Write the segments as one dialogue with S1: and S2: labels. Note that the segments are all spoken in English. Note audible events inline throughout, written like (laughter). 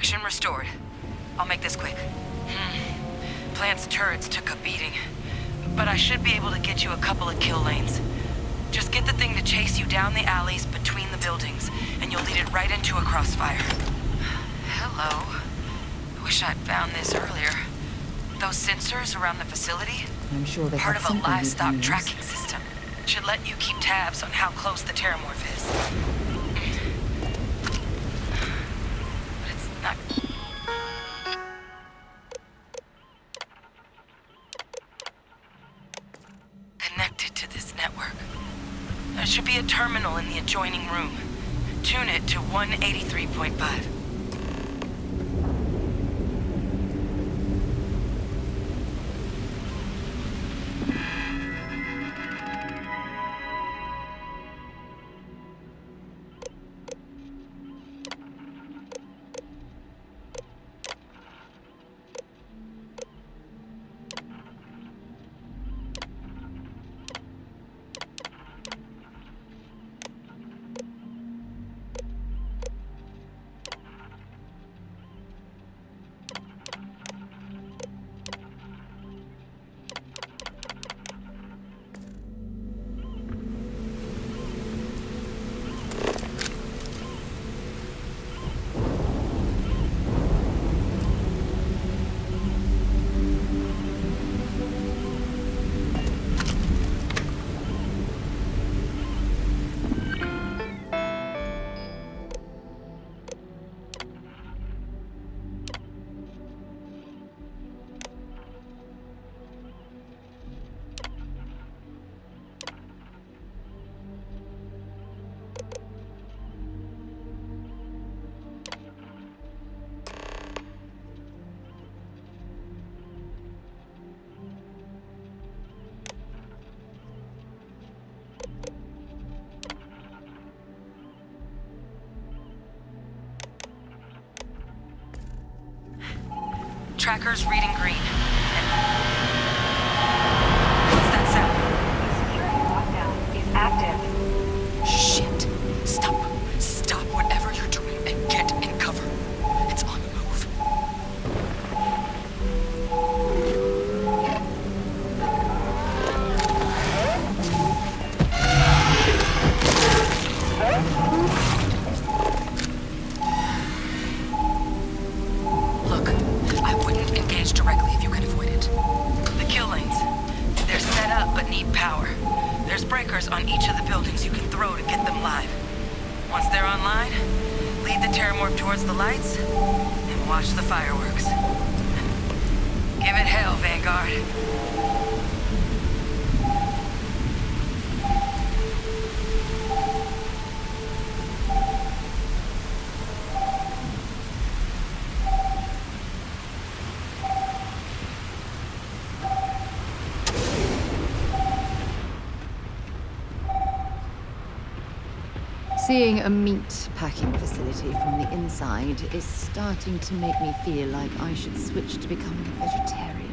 S1: Restored. I'll make this quick. Hmm. Plant's turrets took a beating. But I should be able to get you a couple of kill lanes. Just get the thing to chase you down the alleys between the buildings, and you'll lead it right into a crossfire. (sighs) Hello. I wish I'd found this earlier. Those sensors around the facility?
S2: I'm sure they
S1: Part of a
S2: something we can
S1: livestock tracking system. Should let you keep tabs on how close the terrormorph is. Connected to this network. There should be a terminal in the adjoining room. Tune it to 183.5. Tracker's reading green. Lead the Terrormorph towards the lights, and watch the fireworks. Give it hell, Vanguard.
S2: Seeing a meat packing facility from the inside is starting to make me feel like I should switch to becoming a vegetarian.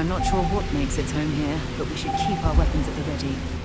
S2: I'm not sure what makes its home here, but we should keep our weapons at the ready.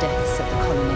S3: deaths of the colonists.